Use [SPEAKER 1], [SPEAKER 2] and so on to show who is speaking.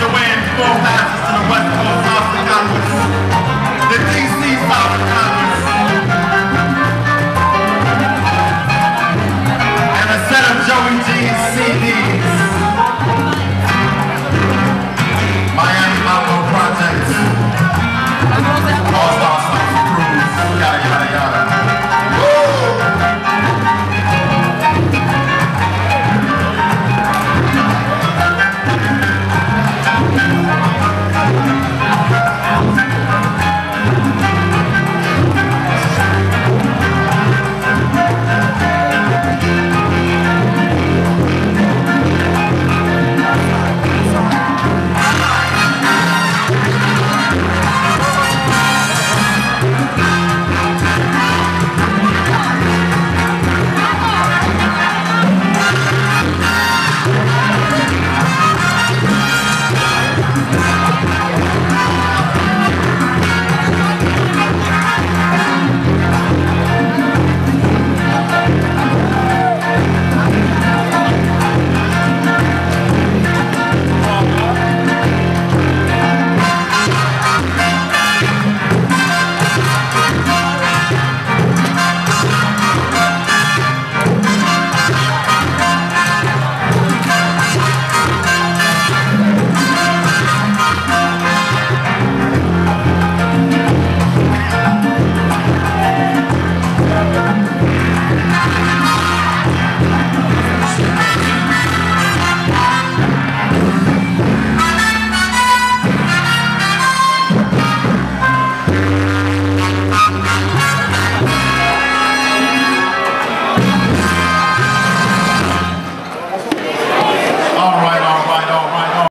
[SPEAKER 1] to win four passes to the West Coast Austin Cowboys.